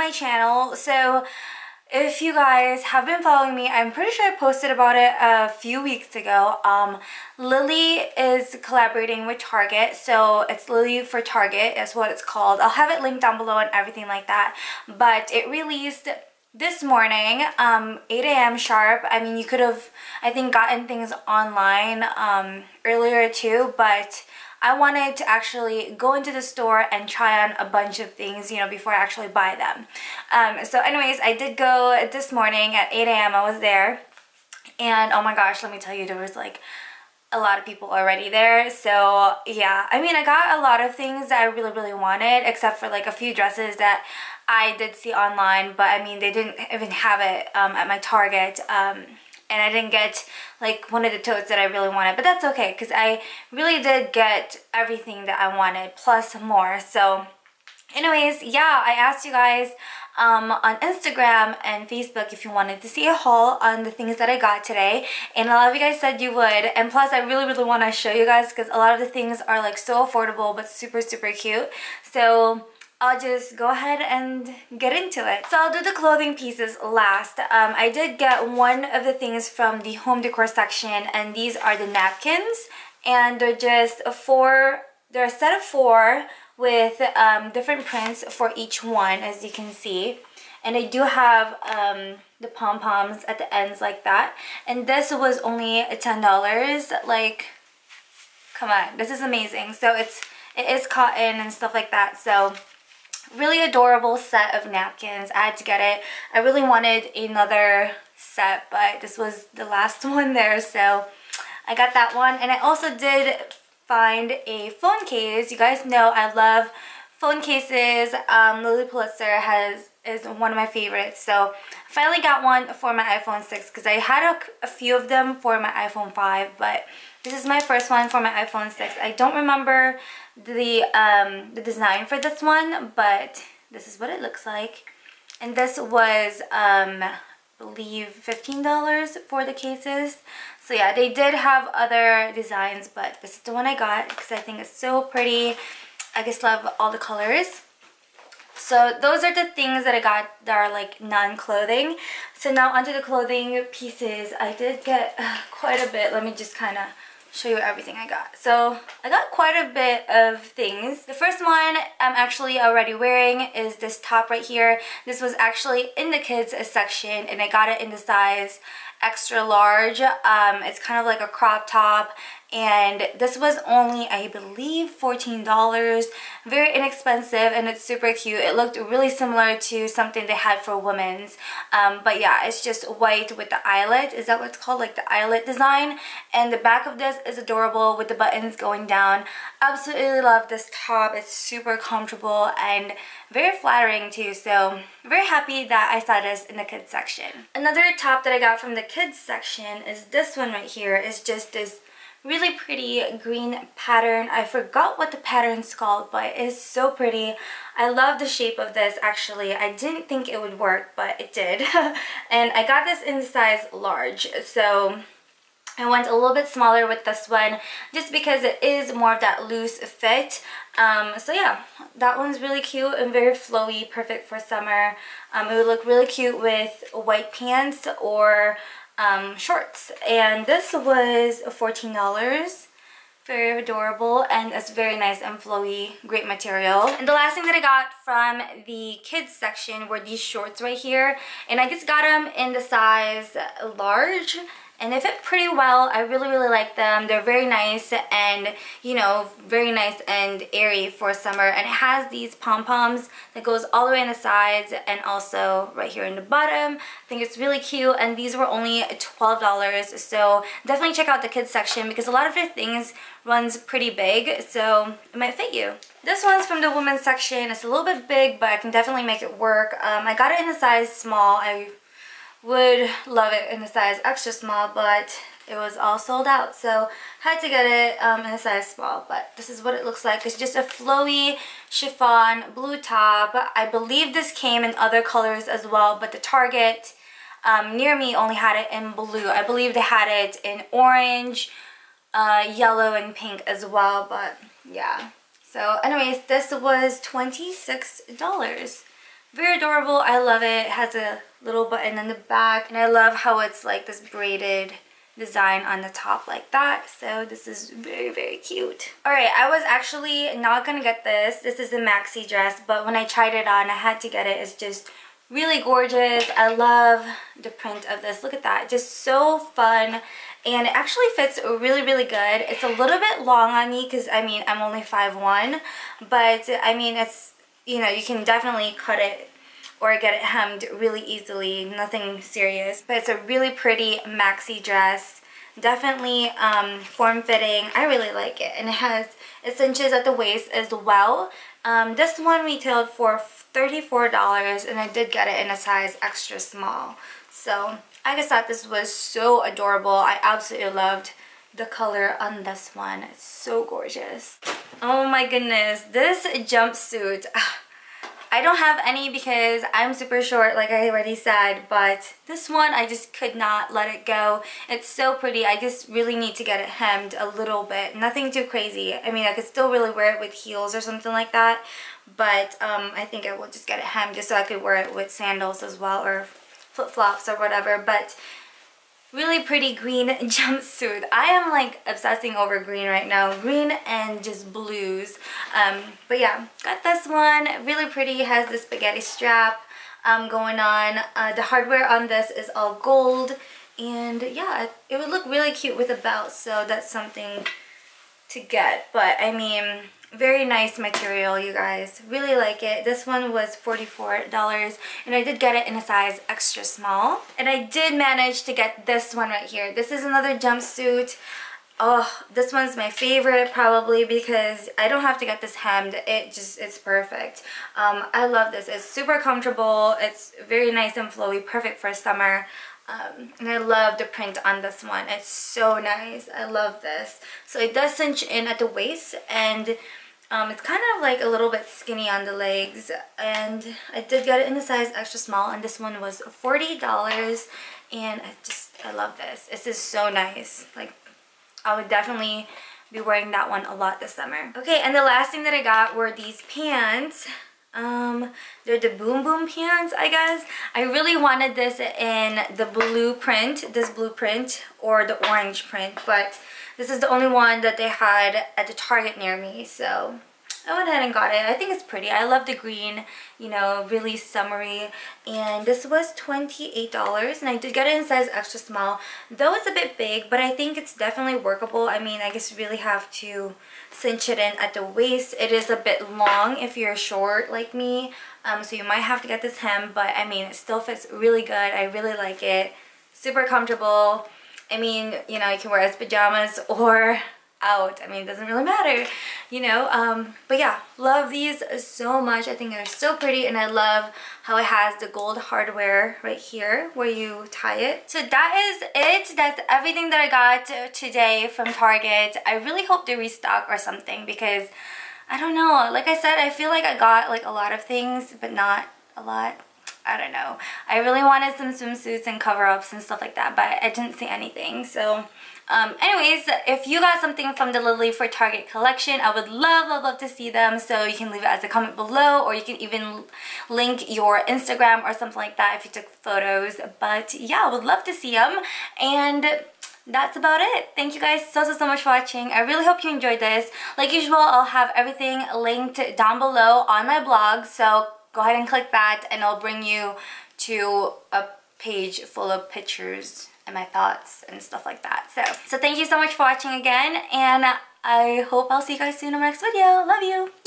my channel. So if you guys have been following me, I'm pretty sure I posted about it a few weeks ago. Um, Lilly is collaborating with Target, so it's Lilly for Target is what it's called. I'll have it linked down below and everything like that. But it released this morning, um, 8 a.m. sharp. I mean, you could have, I think, gotten things online um, earlier too, but I wanted to actually go into the store and try on a bunch of things, you know, before I actually buy them. Um, so anyways, I did go this morning at 8 a.m. I was there. And oh my gosh, let me tell you, there was like a lot of people already there. So yeah, I mean, I got a lot of things that I really, really wanted, except for like a few dresses that I did see online, but I mean, they didn't even have it um, at my Target. Um, and I didn't get like one of the totes that I really wanted but that's okay because I really did get everything that I wanted plus more so anyways yeah I asked you guys um, on Instagram and Facebook if you wanted to see a haul on the things that I got today and a lot of you guys said you would and plus I really really want to show you guys because a lot of the things are like so affordable but super super cute so I'll just go ahead and get into it. So I'll do the clothing pieces last. Um, I did get one of the things from the home decor section and these are the napkins and they're just four, they're a set of four with um, different prints for each one as you can see. And I do have um, the pom-poms at the ends like that. And this was only $10. Like, come on, this is amazing. So it's, it is cotton and stuff like that. So really adorable set of napkins. I had to get it. I really wanted another set, but this was the last one there, so I got that one. And I also did find a phone case. You guys know I love phone cases. Um, Lilly Pulitzer has is one of my favorites. So I finally got one for my iPhone 6 because I had a, a few of them for my iPhone 5, but this is my first one for my iPhone 6. I don't remember the, um, the design for this one, but this is what it looks like. And this was, um, I believe, $15 for the cases. So yeah, they did have other designs, but this is the one I got because I think it's so pretty. I just love all the colors. So those are the things that I got that are like non-clothing. So now onto the clothing pieces. I did get uh, quite a bit. Let me just kind of show you everything I got. So I got quite a bit of things. The first one I'm actually already wearing is this top right here. This was actually in the kids section and I got it in the size extra large. Um, it's kind of like a crop top and this was only I believe $14 very inexpensive and it's super cute. It looked really similar to something they had for women's. Um, but yeah it's just white with the eyelet. Is that what it's called? Like the eyelet design? And the back of this is adorable with the buttons going down. Absolutely love this top. It's super comfortable and very flattering too. So very happy that I saw this in the kids section. Another top that I got from the kids section is this one right here. Is just this really pretty green pattern. I forgot what the pattern's called, but it's so pretty. I love the shape of this actually. I didn't think it would work, but it did. and I got this in size large, so I went a little bit smaller with this one just because it is more of that loose fit. Um, so yeah, that one's really cute and very flowy, perfect for summer. Um, it would look really cute with white pants or um, shorts. And this was $14 very adorable and it's very nice and flowy great material. And the last thing that i got from the kids section were these shorts right here. And i just got them in the size large and they fit pretty well. I really, really like them. They're very nice and, you know, very nice and airy for summer. And it has these pom-poms that goes all the way on the sides and also right here in the bottom. I think it's really cute and these were only $12. So definitely check out the kids section because a lot of their things runs pretty big. So it might fit you. This one's from the women's section. It's a little bit big, but I can definitely make it work. Um, I got it in a size small. I would love it in a size extra small, but it was all sold out. So had to get it um, in a size small, but this is what it looks like. It's just a flowy chiffon blue top. I believe this came in other colors as well, but the Target um, near me only had it in blue. I believe they had it in orange, uh, yellow, and pink as well, but yeah. So anyways, this was $26. Very adorable. I love it. It has a little button in the back and I love how it's like this braided design on the top like that. So this is very very cute. All right i was actually not gonna get this. This is a maxi dress but when i tried it on i had to get it. It's just really gorgeous. I love the print of this. Look at that. Just so fun and it actually fits really really good. It's a little bit long on me because i mean i'm only 5'1 but i mean it's you know you can definitely cut it or get it hemmed really easily, nothing serious. But it's a really pretty maxi dress, definitely um, form-fitting. I really like it. And it has cinches at the waist as well. Um, this one retailed for $34 and I did get it in a size extra small. So I just thought this was so adorable. I absolutely loved the color on this one. It's so gorgeous. Oh my goodness, this jumpsuit. I don't have any because I'm super short like I already said but this one I just could not let it go. It's so pretty. I just really need to get it hemmed a little bit. Nothing too crazy. I mean I could still really wear it with heels or something like that but um, I think I will just get it hemmed just so I could wear it with sandals as well or flip-flops or whatever but really pretty green jumpsuit. I am like obsessing over green right now. Green and just blues. Um, but yeah, got this one. Really pretty. Has the spaghetti strap um, going on. Uh, the hardware on this is all gold. And yeah, it would look really cute with a belt. So that's something to get. But I mean, very nice material, you guys. Really like it. This one was $44 and I did get it in a size extra small. And I did manage to get this one right here. This is another jumpsuit. Oh, this one's my favorite probably because I don't have to get this hemmed. It just, it's perfect. Um, I love this. It's super comfortable. It's very nice and flowy, perfect for summer. Um, and I love the print on this one. It's so nice. I love this. So it does cinch in at the waist and um, it's kind of like a little bit skinny on the legs and I did get it in a size extra small and this one was $40 and I just, I love this. This is so nice. Like, I would definitely be wearing that one a lot this summer. Okay, and the last thing that I got were these pants. Um, they're the Boom Boom pants, I guess. I really wanted this in the blue print, this blue print, or the orange print, but this is the only one that they had at the Target near me, so I went ahead and got it. I think it's pretty. I love the green, you know, really summery. And this was $28 and I did get it in size extra small. Though it's a bit big, but I think it's definitely workable. I mean, I guess you really have to cinch it in at the waist. It is a bit long if you're short like me. Um, so you might have to get this hem, but I mean, it still fits really good. I really like it. Super comfortable. I mean, you know, you can wear it as pajamas or out. I mean, it doesn't really matter, you know. Um, but yeah, love these so much. I think they're so pretty and I love how it has the gold hardware right here where you tie it. So that is it. That's everything that I got today from Target. I really hope they restock or something because I don't know. Like I said, I feel like I got like a lot of things, but not a lot. I don't know. I really wanted some swimsuits and cover-ups and stuff like that, but I didn't see anything. So, um, anyways, if you got something from the Lilly for Target collection, I would love, love, love to see them. So you can leave it as a comment below or you can even link your Instagram or something like that if you took photos. But yeah, I would love to see them. And that's about it. Thank you guys so, so, so much for watching. I really hope you enjoyed this. Like usual, I'll have everything linked down below on my blog. So go ahead and click that and it'll bring you to a page full of pictures and my thoughts and stuff like that. So, so thank you so much for watching again and I hope I'll see you guys soon in my next video. Love you.